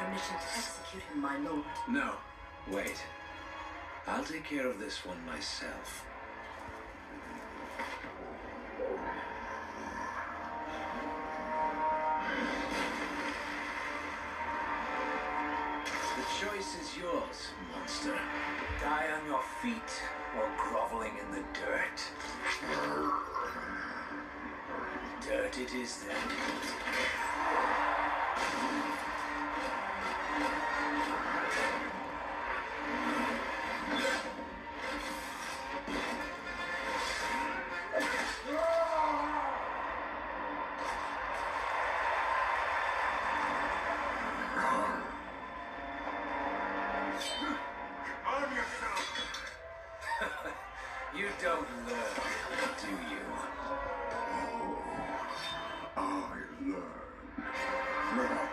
permission to execute him, my lord. No. Wait. I'll take care of this one myself. The choice is yours, monster. Die on your feet or groveling in the dirt. Dirt it is then. You don't learn, do you? Oh, I learn.